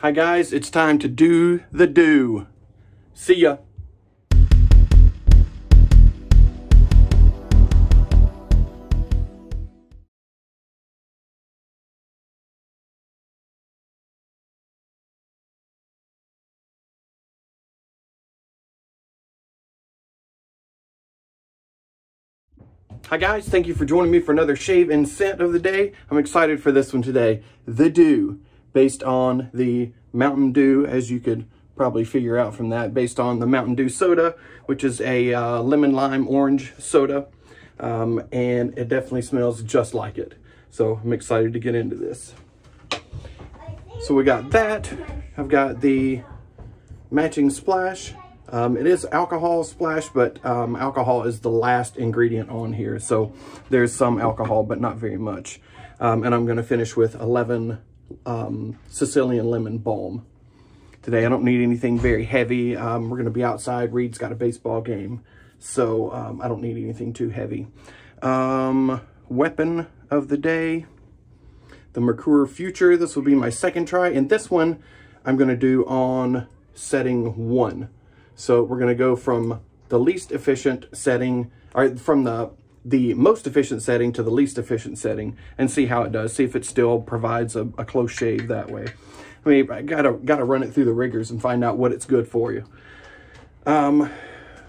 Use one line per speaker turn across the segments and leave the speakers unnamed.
Hi guys, it's time to do the do. See ya. Hi guys, thank you for joining me for another shave and scent of the day. I'm excited for this one today. The Dew, based on the Mountain Dew, as you could probably figure out from that, based on the Mountain Dew soda, which is a uh, lemon lime orange soda. Um, and it definitely smells just like it. So I'm excited to get into this. So we got that. I've got the matching splash um, it is alcohol splash, but um, alcohol is the last ingredient on here. So there's some alcohol, but not very much. Um, and I'm going to finish with 11 um, Sicilian lemon balm. Today I don't need anything very heavy. Um, we're going to be outside. Reed's got a baseball game. So um, I don't need anything too heavy. weapon of the day, the Merkur Futur. This will be my second try. And this one I'm going to do on setting one. So we're going to go from the least efficient setting, or from the the most efficient setting to the least efficient setting and see how it does. See if it still provides a, a close shave that way. I mean, I gotta gotta run it through the rigors and find out what it's good for you. Um,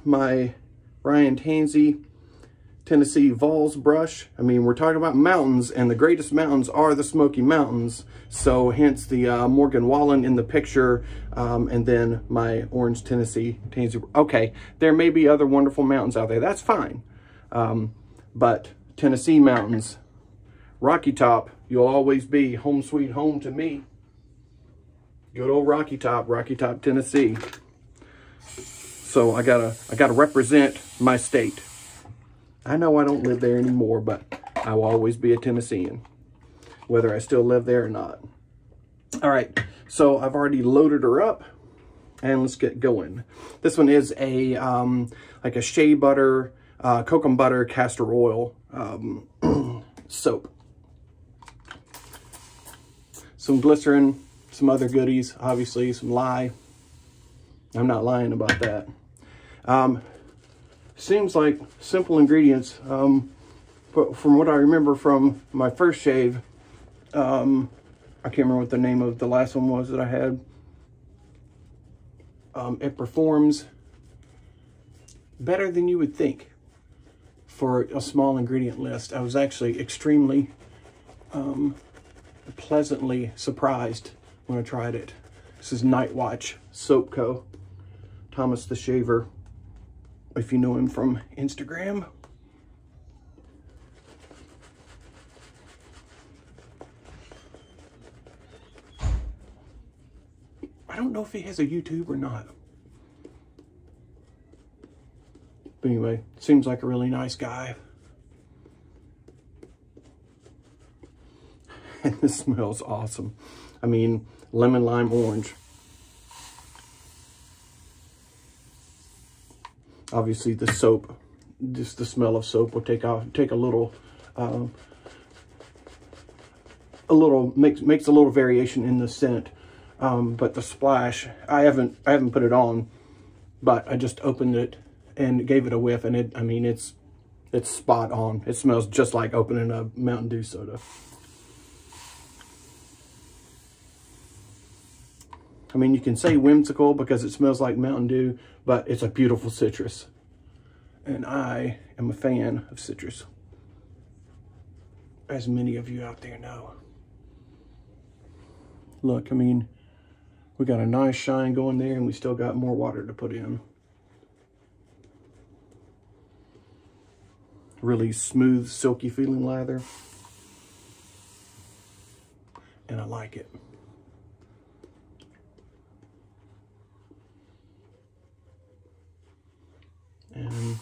my Ryan Tansey Tennessee Vols brush. I mean, we're talking about mountains, and the greatest mountains are the Smoky Mountains. So hence the uh, Morgan Wallen in the picture, um, and then my Orange Tennessee Tansey. Okay, there may be other wonderful mountains out there. That's fine. Um, but Tennessee mountains, Rocky Top, you'll always be home sweet home to me. Good old Rocky Top, Rocky Top, Tennessee. So I gotta, I gotta represent my state. I know I don't live there anymore, but I will always be a Tennessean, whether I still live there or not. All right, so I've already loaded her up, and let's get going. This one is a um, like a shea butter, uh, cocoa butter, castor oil um, soap. Some glycerin, some other goodies, obviously some lye. I'm not lying about that. Um, seems like simple ingredients. Um, but from what I remember from my first shave, um, I can't remember what the name of the last one was that I had. Um, it performs better than you would think for a small ingredient list. I was actually extremely um, pleasantly surprised when I tried it. This is Night Watch Soap Co. Thomas the Shaver if you know him from Instagram. I don't know if he has a YouTube or not. But anyway, seems like a really nice guy. And this smells awesome. I mean, lemon lime orange. obviously the soap, just the smell of soap will take off, take a little, um, a little, makes, makes a little variation in the scent. Um, but the splash, I haven't, I haven't put it on, but I just opened it and gave it a whiff and it, I mean, it's, it's spot on. It smells just like opening a Mountain Dew soda. I mean, you can say whimsical because it smells like Mountain Dew, but it's a beautiful citrus. And I am a fan of citrus, as many of you out there know. Look, I mean, we got a nice shine going there and we still got more water to put in. Really smooth, silky feeling lather. And I like it. And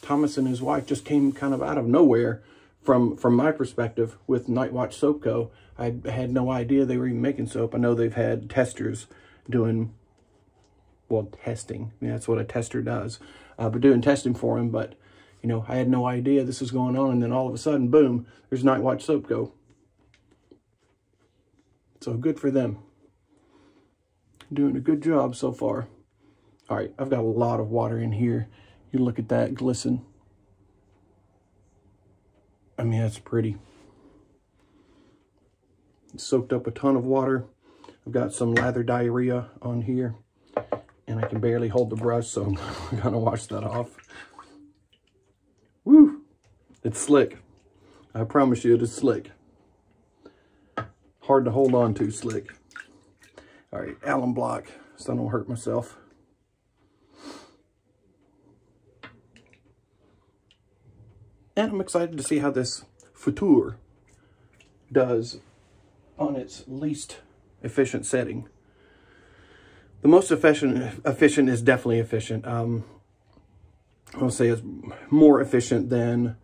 Thomas and his wife just came kind of out of nowhere from from my perspective with Night Watch Soap Co. I had no idea they were even making soap. I know they've had testers doing, well, testing. I mean, that's what a tester does. Uh, but doing testing for them, But, you know, I had no idea this was going on. And then all of a sudden, boom, there's Night Watch Soap Co. So good for them. Doing a good job so far. All right, I've got a lot of water in here. You look at that glisten. I mean, that's pretty. Soaked up a ton of water. I've got some lather diarrhea on here and I can barely hold the brush, so I'm gonna wash that off. It's slick. I promise you it is slick. Hard to hold on to slick. All right, alum block, so I don't hurt myself. And I'm excited to see how this Futur does on its least efficient setting. The most efficient efficient is definitely efficient. Um, I'll say it's more efficient than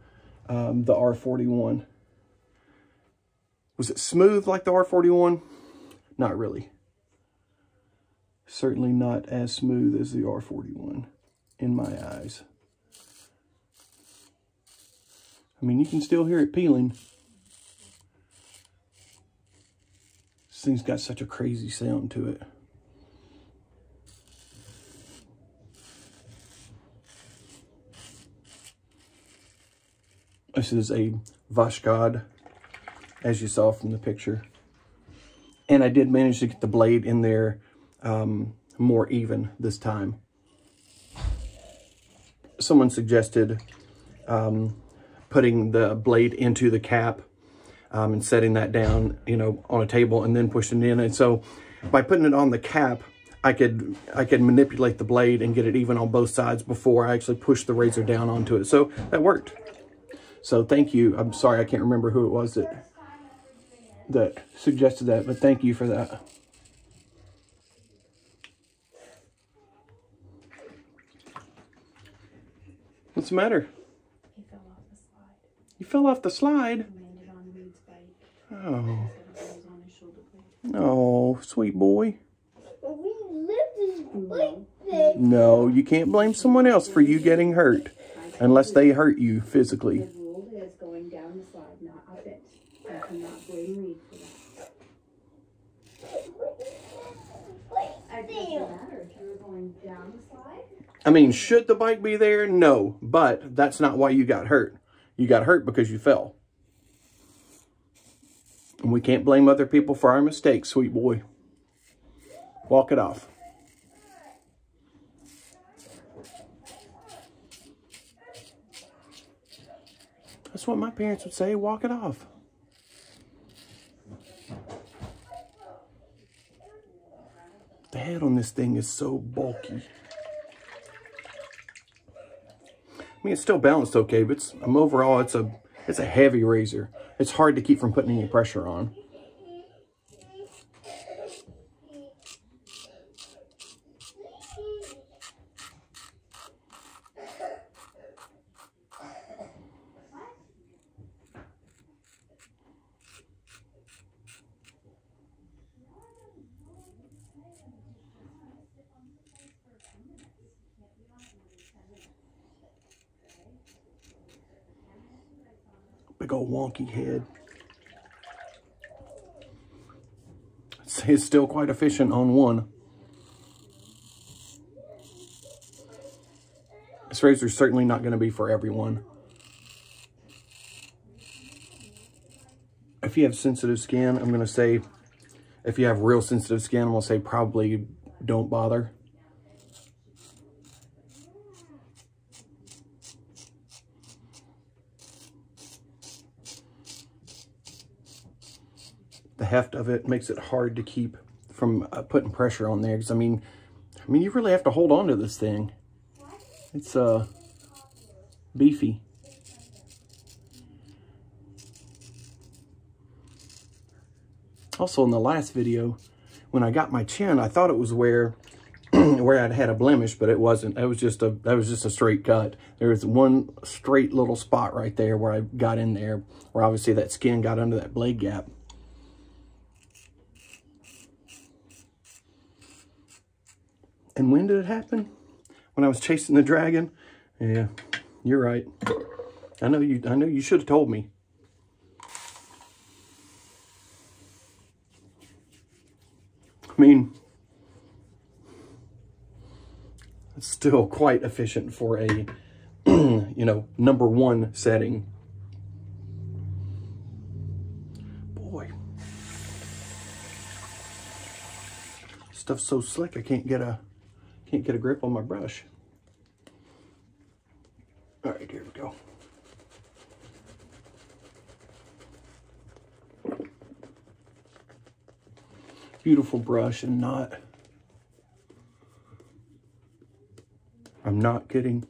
um, the R41. Was it smooth like the R41? Not really. Certainly not as smooth as the R41 in my eyes. I mean, you can still hear it peeling. This thing's got such a crazy sound to it. This is a Voskhod, as you saw from the picture. And I did manage to get the blade in there um, more even this time. Someone suggested um, putting the blade into the cap um, and setting that down, you know, on a table and then pushing it in. And so by putting it on the cap, I could I could manipulate the blade and get it even on both sides before I actually push the razor down onto it. So that worked. So thank you. I'm sorry I can't remember who it was that that suggested that, but thank you for that. What's the matter?
He fell off the slide.
You fell off the slide?
He landed on Reed's bike.
Oh.
Instead of on his shoulder blade.
Oh, sweet boy.
We lived in like
No, you can't blame someone else for you getting hurt unless they hurt you physically.
The rule is going down the slide, not up it. You cannot blame Reed for that. I doesn't matter if you were going down the slide.
I mean, should the bike be there? No, but that's not why you got hurt. You got hurt because you fell. And we can't blame other people for our mistakes, sweet boy. Walk it off. That's what my parents would say, walk it off. The head on this thing is so bulky. I mean, it's still balanced okay, but it's, um, overall, it's a it's a heavy razor. It's hard to keep from putting any pressure on. Big old wonky head. It's, it's still quite efficient on one. This razor is certainly not going to be for everyone. If you have sensitive skin, I'm going to say, if you have real sensitive skin, I'm going to say probably don't bother. Heft of it makes it hard to keep from uh, putting pressure on there. Because I mean, I mean, you really have to hold on to this thing. It's uh beefy. Also, in the last video, when I got my chin, I thought it was where where I'd had a blemish, but it wasn't. That was just a that was just a straight cut. There was one straight little spot right there where I got in there, where obviously that skin got under that blade gap. And when did it happen? When I was chasing the dragon? Yeah, you're right. I know you I know you should have told me. I mean, it's still quite efficient for a, you know, number one setting. Boy. Stuff's so slick I can't get a can't get a grip on my brush. All right, here we go. Beautiful brush and not, I'm not kidding.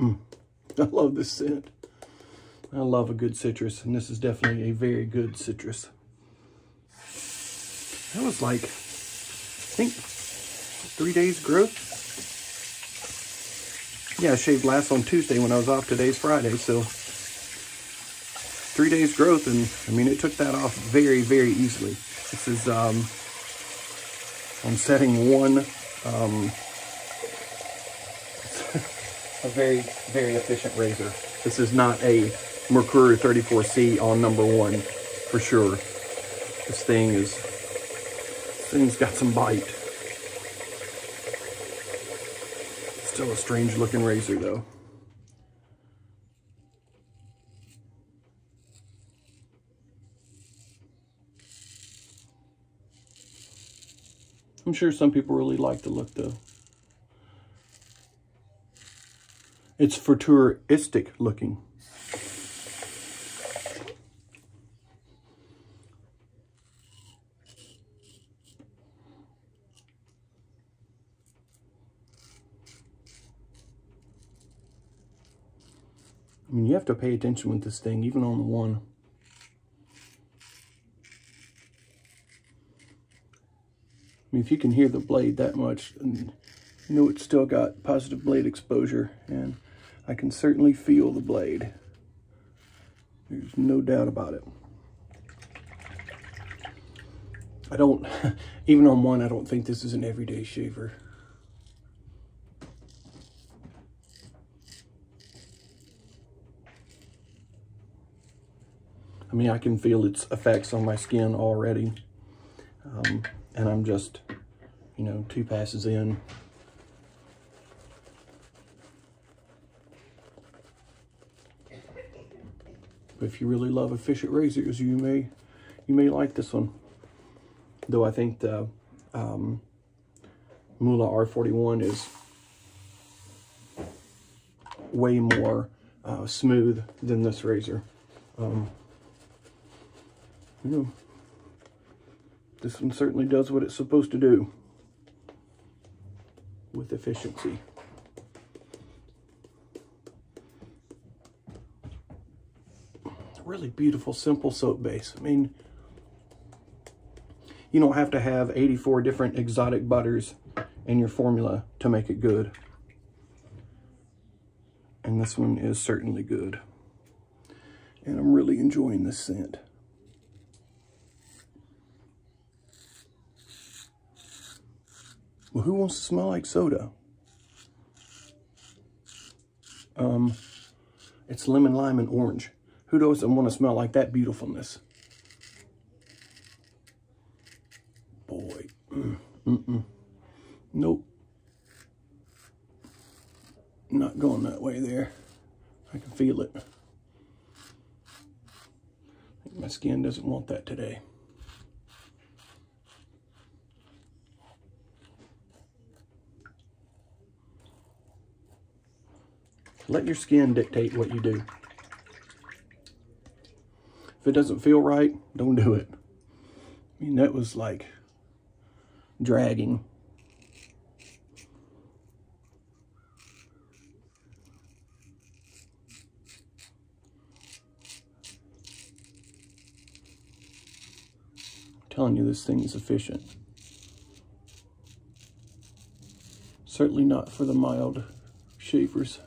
Mm. I love this scent. I love a good citrus, and this is definitely a very good citrus. That was like, I think, three days growth. Yeah, I shaved last on Tuesday when I was off. Today's Friday, so three days growth, and I mean, it took that off very, very easily. This is, um, I'm setting one, um, a very, very efficient razor. This is not a Merkur 34C on number one, for sure. This thing is, this thing's got some bite. Still a strange looking razor though. I'm sure some people really like the look though. It's futuristic looking. Have to pay attention with this thing, even on the one. I mean, if you can hear the blade that much, and you know it's still got positive blade exposure, and I can certainly feel the blade. There's no doubt about it. I don't, even on one, I don't think this is an everyday shaver. I mean, I can feel its effects on my skin already. Um, and I'm just, you know, two passes in. But if you really love efficient razors, you may, you may like this one. Though I think the um, Mühle R41 is way more uh, smooth than this razor. Um, you know, this one certainly does what it's supposed to do with efficiency. Really beautiful, simple soap base. I mean, you don't have to have 84 different exotic butters in your formula to make it good. And this one is certainly good. And I'm really enjoying this scent. Well, who wants to smell like soda? Um, it's lemon, lime, and orange. Who doesn't want to smell like that beautifulness? Boy. Mm -mm. Nope. Not going that way there. I can feel it. my skin doesn't want that today. Let your skin dictate what you do. If it doesn't feel right, don't do it. I mean, that was like dragging. I'm telling you, this thing is efficient. Certainly not for the mild shavers.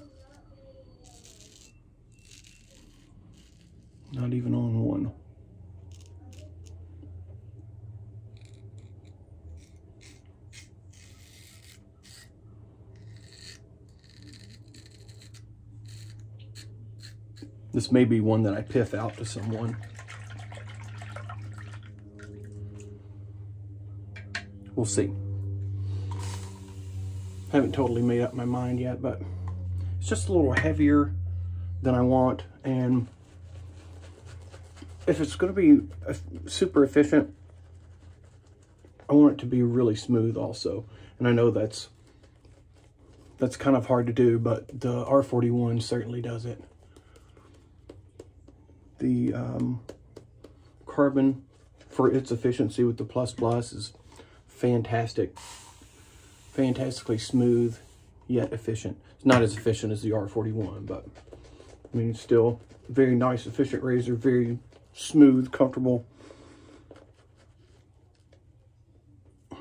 Not even on one. This may be one that I piff out to someone. We'll see. Haven't totally made up my mind yet, but it's just a little heavier than I want. And if it's going to be super efficient, I want it to be really smooth also. And I know that's that's kind of hard to do, but the R41 certainly does it. The um, carbon for its efficiency with the plus plus is fantastic. Fantastically smooth, yet efficient. It's not as efficient as the R41, but I mean, still very nice, efficient razor, very smooth, comfortable.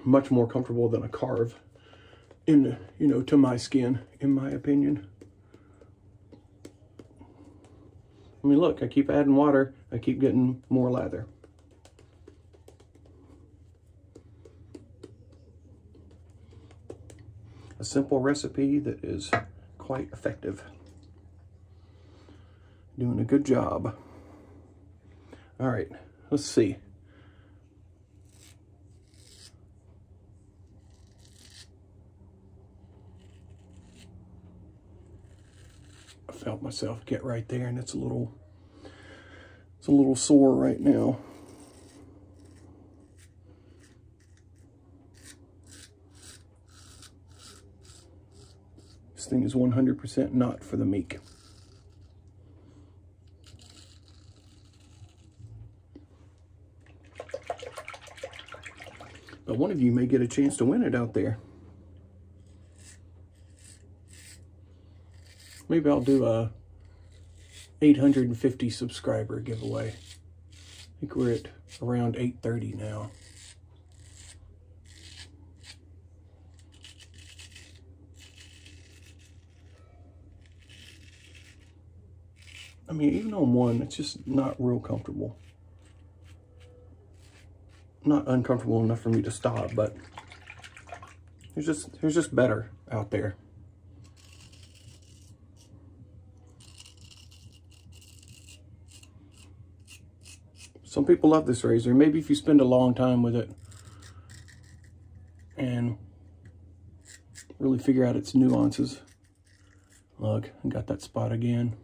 Much more comfortable than a carve in, you know, to my skin, in my opinion. I mean, look, I keep adding water. I keep getting more lather. A simple recipe that is quite effective. Doing a good job. All right, let's see. I felt myself get right there and it's a little, it's a little sore right now. This thing is 100% not for the meek. But one of you may get a chance to win it out there. Maybe I'll do a 850 subscriber giveaway. I think we're at around 830 now. I mean, even on one, it's just not real comfortable not uncomfortable enough for me to stop, but there's just there's just better out there. Some people love this razor. Maybe if you spend a long time with it and really figure out its nuances. Look, I got that spot again.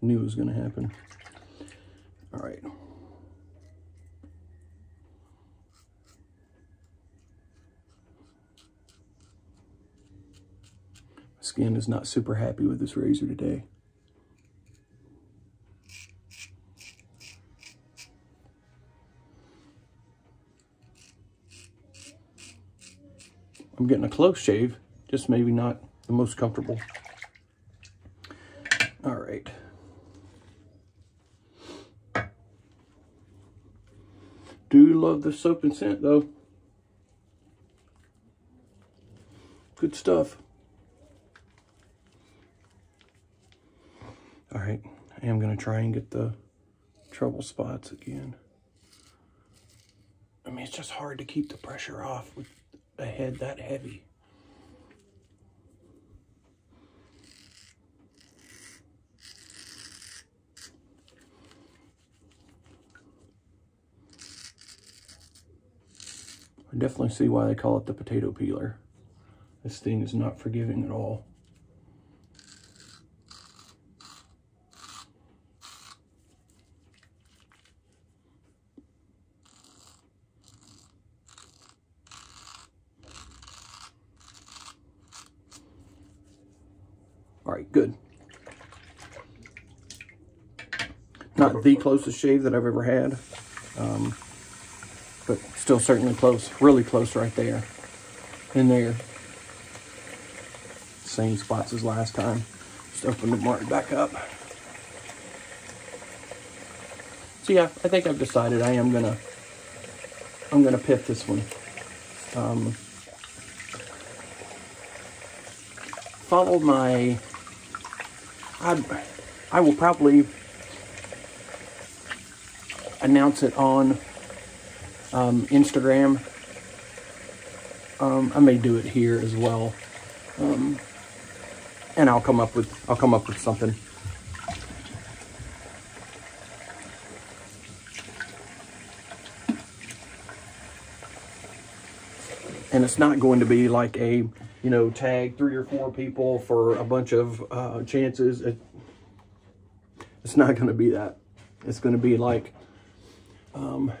I knew it was going to happen. All right. skin is not super happy with this razor today. I'm getting a close shave, just maybe not the most comfortable. All right. Do love the soap and scent though. Good stuff. All right, I am to try and get the trouble spots again. I mean, it's just hard to keep the pressure off with a head that heavy. I definitely see why they call it the potato peeler. This thing is not forgiving at all right, good. Not the closest shave that I've ever had, um, but still certainly close, really close right there, in there. Same spots as last time. Just open the mark back up. So yeah, I think I've decided I am gonna, I'm gonna pit this one. Um, follow my I, I will probably announce it on um, Instagram. Um, I may do it here as well. Um, and I'll come up with I'll come up with something. And it's not going to be like a, you know, tag three or four people for a bunch of uh, chances. It, it's not going to be that. It's going to be like um,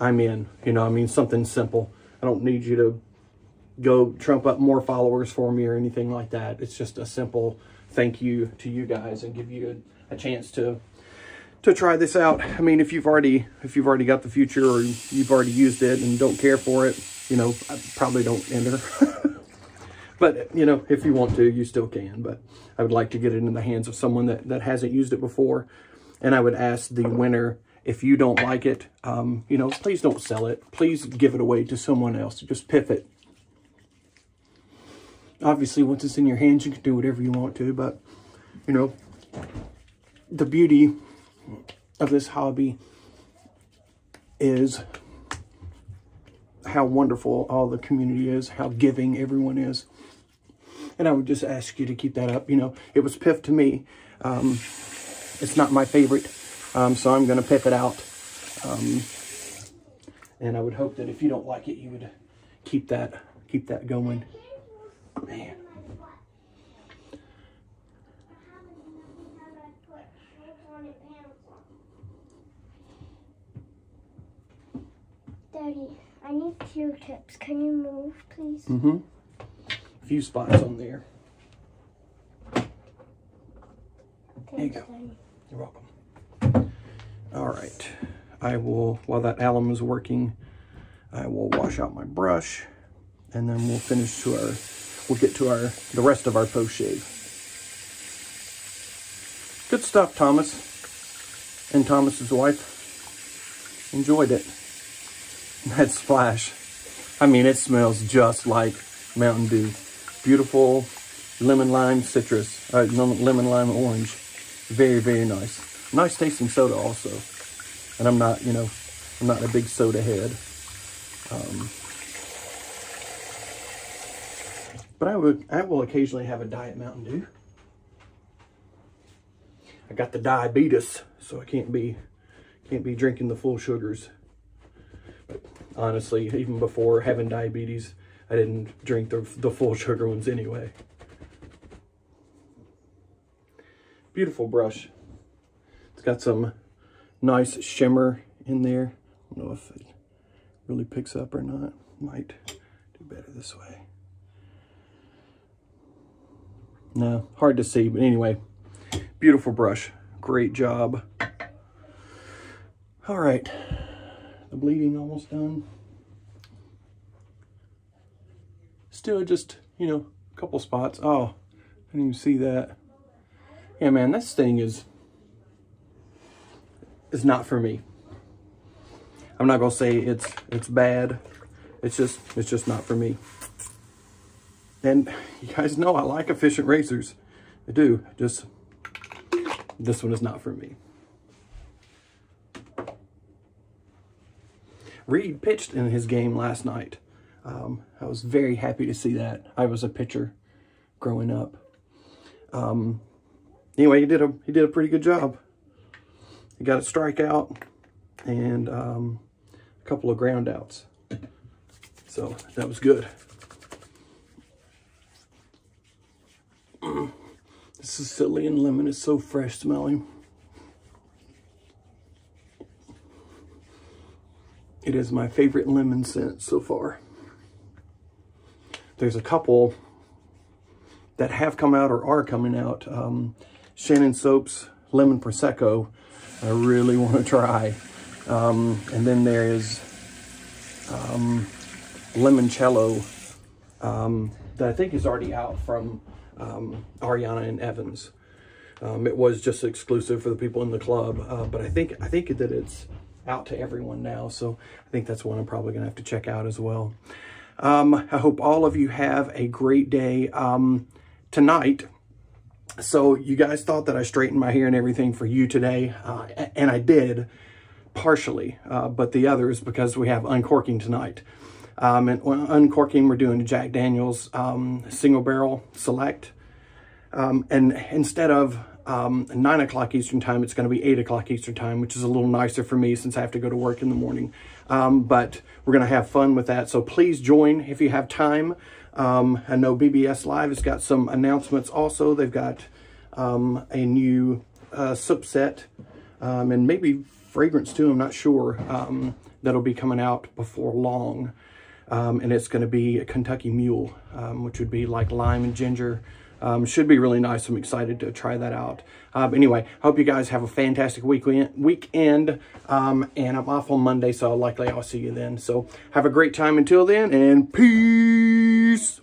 I'm in, you know, I mean, something simple. I don't need you to go trump up more followers for me or anything like that. It's just a simple thank you to you guys and give you a, a chance to to try this out. I mean, if you've already if you've already got the Futur or you've already used it and don't care for it, you know, I probably don't enter. but you know, if you want to, you still can. But I would like to get it in the hands of someone that that hasn't used it before, and I would ask the winner if you don't like it, um, you know, please don't sell it. Please give it away to someone else. Just pip it. Obviously, once it's in your hands, you can do whatever you want to, but, you know, the beauty of this hobby is how wonderful all the community is, how giving everyone is. And I would just ask you to keep that up. You know, it was Piff to me. Um, it's not my favorite, um, so I'm going to pick it out. Um, and I would hope that if you don't like it, you would keep that keep that going. Man.
Daddy, I need Q-tips. Can you move, please?
Mm-hmm. A few spots on there. There you go.
Daddy.
You're welcome. All right. I will, while that alum is working, I will wash out my brush and then we'll finish to our, we'll get to our, the rest of our post shave. Good stuff, Thomas and Thomas's wife. Enjoyed it. That splash. I mean, it smells just like Mountain Dew. Beautiful lemon lime citrus, uh, lemon lime orange. Very, very nice. Nice tasting soda also. And I'm not, you know, I'm not a big soda head. Um, but I would, I will occasionally have a diet Mountain Dew. I got the diabetes, so I can't be, can't be drinking the full sugars. But honestly, even before having diabetes, I didn't drink the, the full sugar ones anyway. Beautiful brush. Got some nice shimmer in there. I don't know if it really picks up or not. Might do better this way. No, hard to see, but anyway, beautiful brush. Great job. All right, the bleeding almost done. Still just, you know, a couple spots. Oh, I didn't even see that. Yeah, man, this thing is is not for me. I'm not gonna say it's it's bad. It's just it's just not for me. And you guys know I like efficient razors. I do. Just this one is not for me. Reed pitched in his game last night. Um, I was very happy to see that. I was a pitcher growing up. Um, anyway, he did a he did a pretty good job. He got a strikeout and um, a couple of ground outs. So that was good. This Sicilian lemon is so fresh smelling. It is my favorite lemon scent so far. There's a couple that have come out or are coming out. Um, Shannon Soap's Lemon Prosecco, I really want to try. Um, and then there is um, Limoncello um, that I think is already out from um, Ariana and Evans. Um, it was just exclusive for the people in the club, uh, but I think I think that it's out to everyone now. So I think that's one I'm probably gonna have to check out as well. Um, I hope all of you have a great day tonight. So you guys thought that I straightened my hair and everything for you today, uh, and I did partially, uh, but the other is because we have uncorking tonight. Um, and uncorking, we're doing Jack Daniels um, single barrel select. Um, and instead of um, 9 o'clock Eastern Time. It's going to be 8 o'clock Eastern Time, which is a little nicer for me since I have to go to work in the morning. Um, but we're going to have fun with that. So please join if you have time. Um, I know BBS Live has got some announcements also. They've got um, a new uh, soap set um, and maybe fragrance too. I'm not sure. Um, that'll be coming out before long. Um, and it's going to be a Kentucky Mule, um, which would be like lime and ginger. Um, should be really nice. I'm excited to try that out. Uh, anyway, hope you guys have a fantastic weekend. weekend um, and I'm off on Monday, so likely I'll see you then. So have a great time until then, and peace.